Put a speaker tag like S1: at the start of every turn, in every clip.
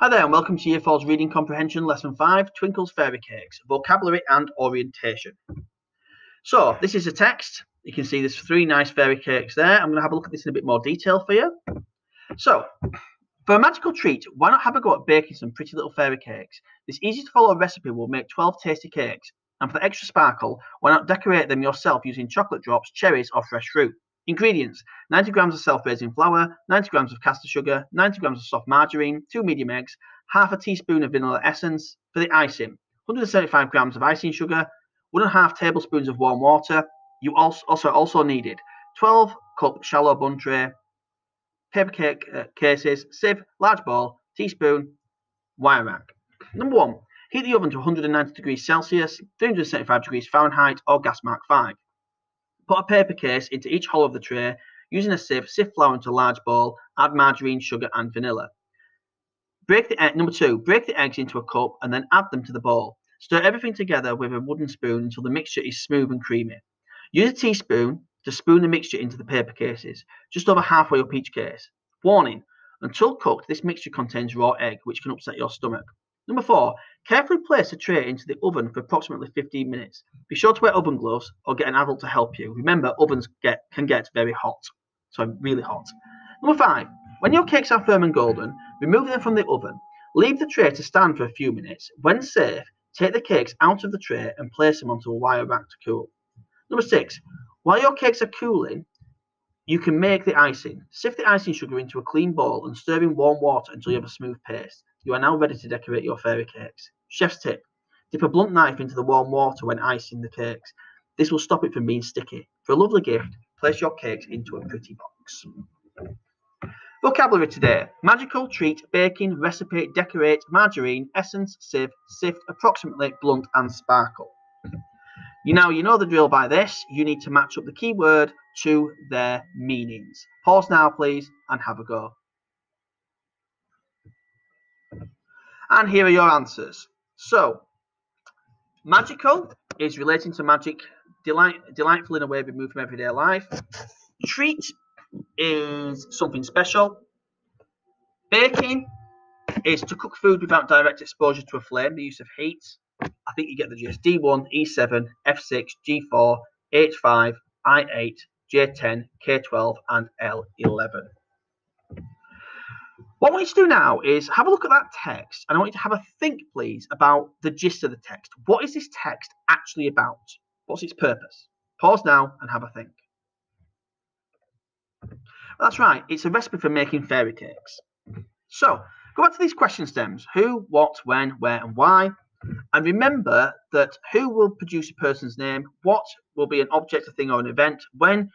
S1: Hi there and welcome to Year 4's Reading Comprehension Lesson 5, Twinkle's Fairy Cakes, Vocabulary and Orientation. So, this is a text. You can see there's three nice fairy cakes there. I'm going to have a look at this in a bit more detail for you. So, for a magical treat, why not have a go at baking some pretty little fairy cakes? This easy to follow recipe will make 12 tasty cakes. And for the extra sparkle, why not decorate them yourself using chocolate drops, cherries or fresh fruit? Ingredients 90 grams of self raising flour, 90 grams of caster sugar, 90 grams of soft margarine, 2 medium eggs, half a teaspoon of vanilla essence. For the icing, 175 grams of icing sugar, 1.5 tablespoons of warm water. You also, also, also needed 12 cup shallow bun tray, paper cake uh, cases, sieve, large bowl, teaspoon, wire rack. Number one, heat the oven to 190 degrees Celsius, 375 degrees Fahrenheit, or gas mark 5. Put a paper case into each hole of the tray. Using a sieve, sift flour into a large bowl, add margarine, sugar, and vanilla. Break the egg, number two, break the eggs into a cup and then add them to the bowl. Stir everything together with a wooden spoon until the mixture is smooth and creamy. Use a teaspoon to spoon the mixture into the paper cases, just over halfway up each case. Warning, until cooked, this mixture contains raw egg, which can upset your stomach. Number four, carefully place a tray into the oven for approximately 15 minutes. Be sure to wear oven gloves or get an adult to help you. Remember, ovens get, can get very hot, so really hot. Number five, when your cakes are firm and golden, remove them from the oven. Leave the tray to stand for a few minutes. When safe, take the cakes out of the tray and place them onto a wire rack to cool. Number six, while your cakes are cooling, you can make the icing. Sift the icing sugar into a clean bowl and stir in warm water until you have a smooth paste. You are now ready to decorate your fairy cakes. Chef's tip. Dip a blunt knife into the warm water when icing the cakes. This will stop it from being sticky. For a lovely gift, place your cakes into a pretty box. Vocabulary today. Magical, treat, baking, recipe, decorate, margarine, essence, sieve, sift, approximately, blunt and sparkle. You now you know the drill by this. You need to match up the keyword to their meanings. Pause now please and have a go. And here are your answers. So, magical is relating to magic, delight, delightful in a way removed from everyday life. Treat is something special. Baking is to cook food without direct exposure to a flame, the use of heat. I think you get the gist. D1, E7, F6, G4, H5, I8, J10, K12, and L11. What I want you to do now is have a look at that text and I want you to have a think, please, about the gist of the text. What is this text actually about? What's its purpose? Pause now and have a think. That's right, it's a recipe for making fairy cakes. So, go back to these question stems who, what, when, where, and why. And remember that who will produce a person's name, what will be an object, a thing, or an event, when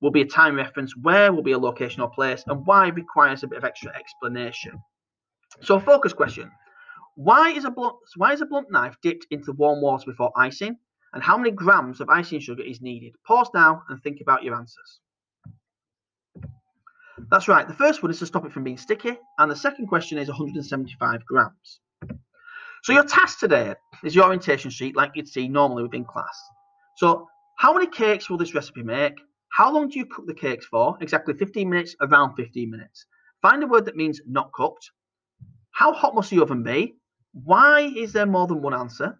S1: will be a time reference, where will be a location or place, and why requires a bit of extra explanation. So, a focus question: Why is a blunt why is a blunt knife dipped into warm water before icing, and how many grams of icing sugar is needed? Pause now and think about your answers. That's right. The first one is to stop it from being sticky, and the second question is 175 grams. So your task today is your orientation sheet, like you'd see normally within class. So, how many cakes will this recipe make? How long do you cook the cakes for? Exactly 15 minutes, around 15 minutes. Find a word that means not cooked. How hot must the oven be? Why is there more than one answer?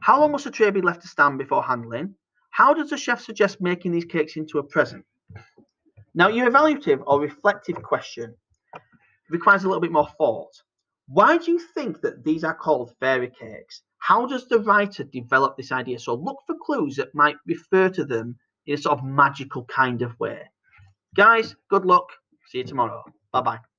S1: How long must the tray be left to stand before handling? How does the chef suggest making these cakes into a present? Now, your evaluative or reflective question requires a little bit more thought. Why do you think that these are called fairy cakes? How does the writer develop this idea? So look for clues that might refer to them in a sort of magical kind of way. Guys, good luck. See you tomorrow. Bye bye.